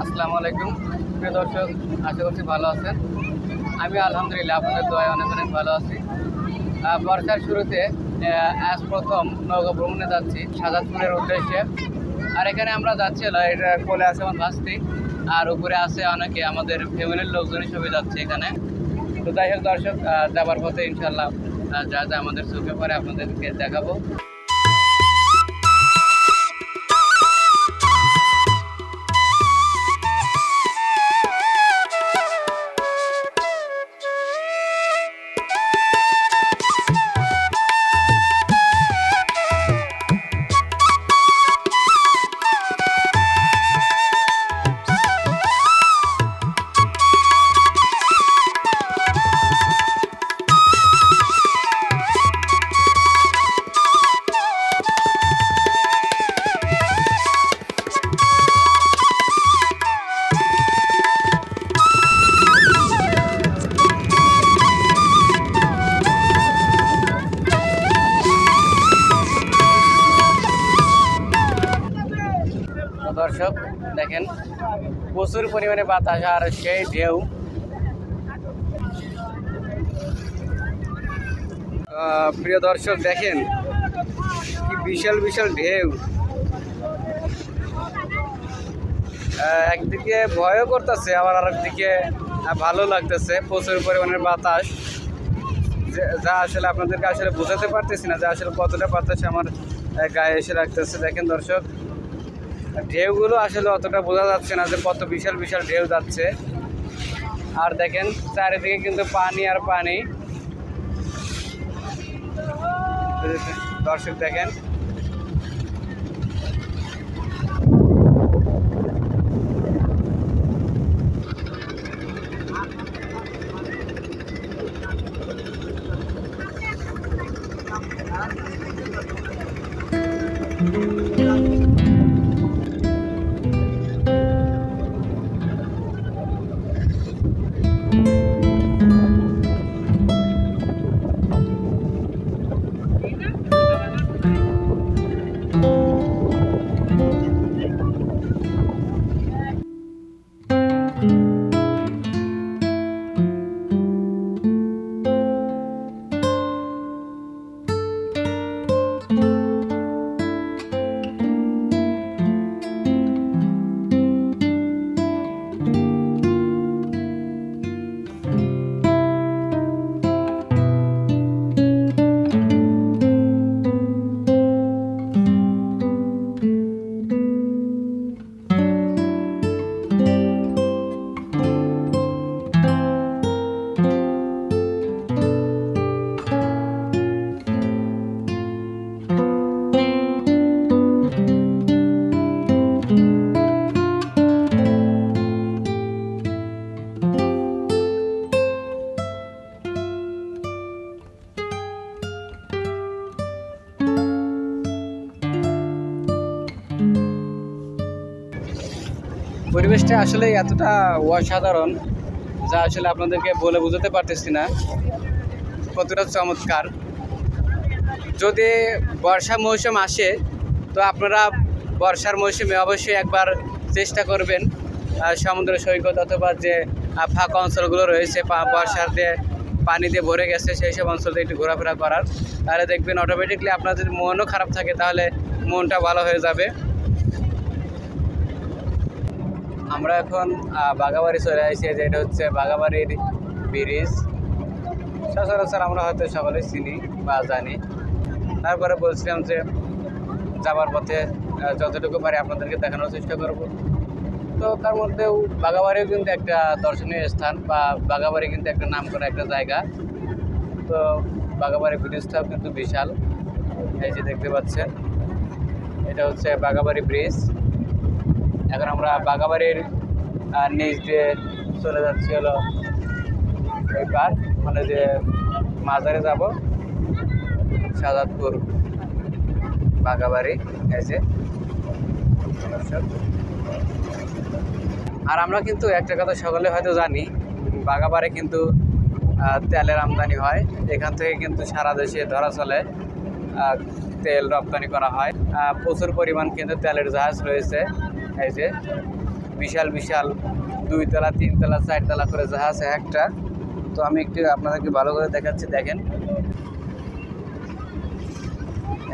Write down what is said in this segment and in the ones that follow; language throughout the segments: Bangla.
আসসালামু আলাইকুম। প্রিয় দর্শক, আশা করছি ভালো আছেন। আমি আলহামদুলিল্লাহ আপনাদের দোয়ায় অনেক অনেক ভালো আছি। বর্ষার শুরুতে আজ প্রথম নৌকা ভ্রমণে যাচ্ছি সাজাদপুরের উদ্দেশ্যে। আর এখানে আমরা যাচ্ছি এটা কোলে আছে আমার ভাস্তি। আর উপরে আছে অনেকে আমাদের ফ্যামিলির লোকজনই সবাই যাচ্ছে এখানে। তো যাই হোক দর্শক যাবার পথে ইনশাল্লাহ যা যা আমাদের চোখে পরে আপনাদেরকে দেখাবো। দেখেন, প্রচুর পরিমাণে বাতাস আর সেই ঢেউ। প্রিয় দর্শক, দেখেন বিশাল বিশাল ঢেউ। একদিকে ভয়ও করতেছে, আবার আরেকদিকে ভালো লাগতেছে, প্রচুর পরিমাণের বাতাস। যা আসলে আপনাদেরকে আসলে বোঝাতে পারতেছি না যে আসলে কতটা বাতাস আমার গায়ে এসে রাখতেছে দেখেন দর্শক ঢেউগুলো আসলে অতটা বোঝা যাচ্ছে না যে কত বিশাল বিশাল ঢেউ যাচ্ছে। আর দেখেন, চারিদিকে কিন্তু পানি আর পানি। দর্শক দেখেন পরিবেশটা আসলে এতটা অসাধারণ যা আসলে আপনাদেরকে বলে বোঝাতে পারতেছি না, কতটা চমৎকার। যদি বর্ষা মৌসুম আসে, তো আপনারা বর্ষার মৌসুমে অবশ্যই একবার চেষ্টা করবেন সমুদ্র সৈকত অথবা যে ফাঁকা অঞ্চলগুলো রয়েছে বর্ষার দিয়ে পানি দিয়ে ভরে গেছে, সেই সব অঞ্চলে একটু ঘোরাফেরা করার। তাহলে দেখবেন অটোমেটিকলি আপনার যদি মনও খারাপ থাকে, তাহলে মনটা ভালো হয়ে যাবে। আমরা এখন আহ, বাগাবাড়ি চলে আসছি যেটা হচ্ছে বাগাবাড়ির ব্রিজ। সচরাচর আমরা হয়তো সকলে চিনি বা জানি। তারপরে বলছিলাম যে যাবার পথে যতটুকু পারি আপনাদেরকে দেখানোর চেষ্টা করব। তো তার মধ্যেও বাগাবাড়িও কিন্তু একটা দর্শনীয় স্থান বা বাগাবাড়ি কিন্তু একটা নাম করা একটা জায়গা। তো বাগাবাড়ি ব্রিজটাও কিন্তু বিশাল এই যে দেখতে পাচ্ছেন। এটা হচ্ছে বাগাবাড়ি ব্রিজ। এখন আমরা বাগাবাড়ির আহ, নিচ দিয়ে চলে যাচ্ছি হলো এই পার মানে যে মাজারে যাব সাজাদপুর যে। দর্শক। আর আমরা কিন্তু একটা কথা সকলে হয়তো জানি বাগাবাড়ি কিন্তু তেলের আমদানি হয়। এখান থেকে কিন্তু সারা দেশে ধরা চলে তেল রপ্তানি করা হয়। প্রচুর পরিমাণ কিন্তু তেলের জাহাজ রয়েছে। এই যে বিশাল বিশাল দুইতলা, তিনতলা, চারতলা করে জাহাজ এক একটা। তো আমি একটু আপনাদেরকে ভালো করে দেখাচ্ছি, দেখেন।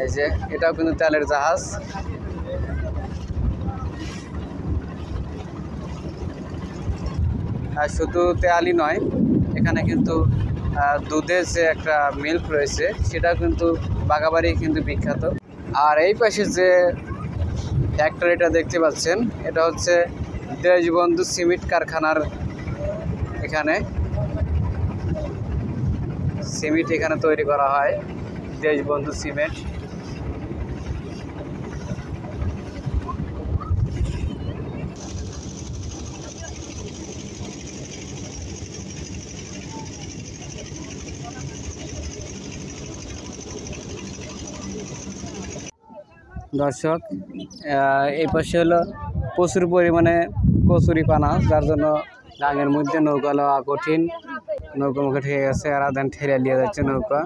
এই যে, এটাও কিন্তু তেলের জাহাজ। আর শুধু তেয়ালি নয়, এখানে কিন্তু দুধের যে একটা মিল্ক রয়েছে সেটা কিন্তু বাগাবাড়ি কিন্তু বিখ্যাত। আর এই পাশে যে ফ্যাক্টরিটা দেখতে পাচ্ছেন। এটা হচ্ছে দেশবন্ধু সিমেন্ট কারখানার এখানে। সিমেন্ট এখানে তৈরি করা হয়, দেশবন্ধু সিমেন্ট। দর্শক এই পাশে হলো প্রচুর পরিমাণে কচুরি পানা, যার জন্য ডাঙের মধ্যে নৌকা লওয়া কঠিন। নৌকা মুখে ঠেকে গেছে, আর আধান ঠেলে নিয়ে যাচ্ছে নৌকা।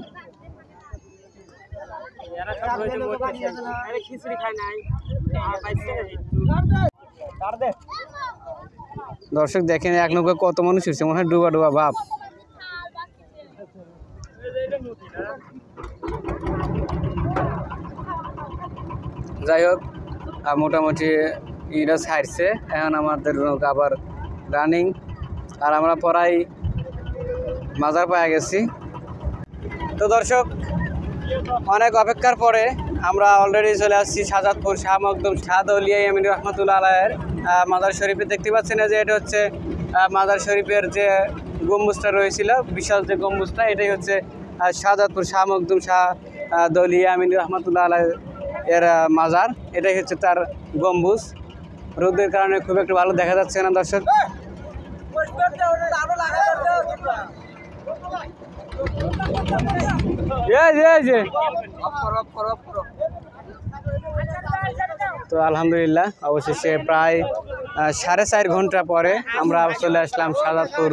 দর্শক, দেখেন এক নৌকা কত মানুষ হচ্ছে মনে হয় ডুবা ডুবা ভাব যাই হোক মোটামুটি ইরা ছাড়ছে এখন আমাদের নৌকা আবার রানিং আর আমরা পড়াই মাজার পায়ে গেছি। তো দর্শক, অনেক অপেক্ষার পরে আমরা অলরেডি চলে আসছি শাহজাদপুর শাহ মকদম শাহদৌলিয়া ইয়ামিন রহমতুল্লাহ আলায়ের মাজার শরীফে। দেখতে পাচ্ছেন যে এটা হচ্ছে মাজার শরীফের যে গম্বুজটা রয়েছিল, বিশাল যে গম্বুজটা, এটাই হচ্ছে শাহজাদপুর শাহ মকদুম শাহ দৌলিয়া আমিন রহমতুল্লাহ আলাই এর মাজার। এটাই হচ্ছে তার গম্বুজ। রোদের কারণে খুব একটা ভালো দেখা যাচ্ছে না দর্শক। তো আলহামদুলিল্লাহ অবশেষে প্রায় সাড়ে চার ঘণ্টা পরে আমরা চলে আসলাম সাদাতপুর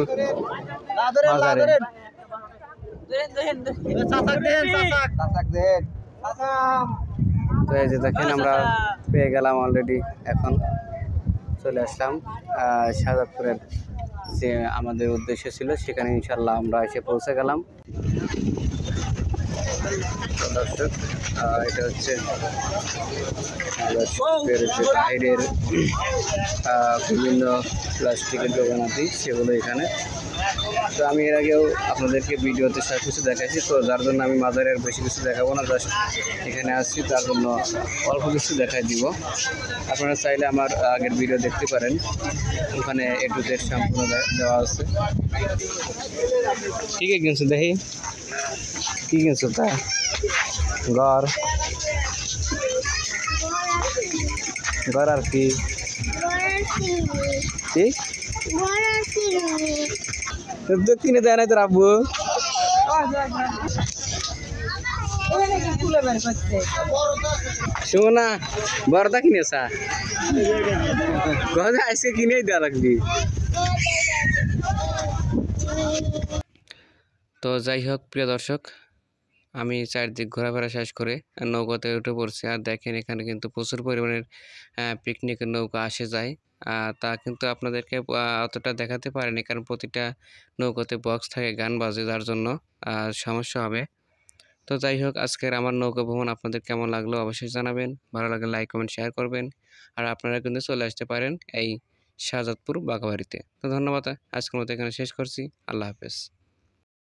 বাজারে। তো এই যে দেখেন আমরা পেয়ে গেলাম অলরেডি এখন চলে আসলাম। শাহজাদপুরের যে আমাদের উদ্দেশ্য ছিল সেখানে ইনশাল্লাহ আমরা এসে পৌঁছে গেলাম। দর্শক এটা হচ্ছে বাইরের বিভিন্ন প্লাস্টিকের দোকান আছে সেগুলো এখানে তো আমি এর আগেও আপনাদেরকে ভিডিওতে সব কিছু দেখাইছি তো যার জন্য আমি মাজারের বেশি কিছু দেখাবো না জাস্ট এখানে আসছি তার জন্য অল্প কিছু দেখাই দিব। আপনারা চাইলে আমার আগের ভিডিও দেখতে পারেন ওখানে এ টু জেড সম্পূর্ণ দেওয়া আছে। ঠিক আছে কিনছো দেখি? কি কিনছো তা? ঘর। ঘর আর কি? কি? তো কিনে দেয় না তোর আব্বু শোনা বরদা কিনে কিনেছা গজা আজকে কিনেই দেওয়া লাগবি তো যাই হোক, প্রিয় দর্শক আমি চারদিক ঘোরাফেরা শেষ করে নৌকাতে উঠে পড়ছি। আর দেখেন, এখানে কিন্তু প্রচুর পরিমাণের পিকনিকের নৌকা আসে যায়। তা কিন্তু আপনাদেরকে অতটা দেখাতে পারেনি কারণ প্রতিটা নৌকাতে বক্স থাকে, গান বাজে যার জন্য সমস্যা হবে। তো যাই হোক, আজকের আমার নৌকা ভ্রমণ আপনাদের কেমন লাগল অবশ্যই জানাবেন। ভালো লাগলে লাইক কমেন্ট শেয়ার করবেন। আর আপনারা কিন্তু চলে আসতে পারেন এই শাহজাদপুর বাঘাবাড়িতে। তো ধন্যবাদ, আজকের মতো এখানে শেষ করছি। আল্লাহ হাফেজ।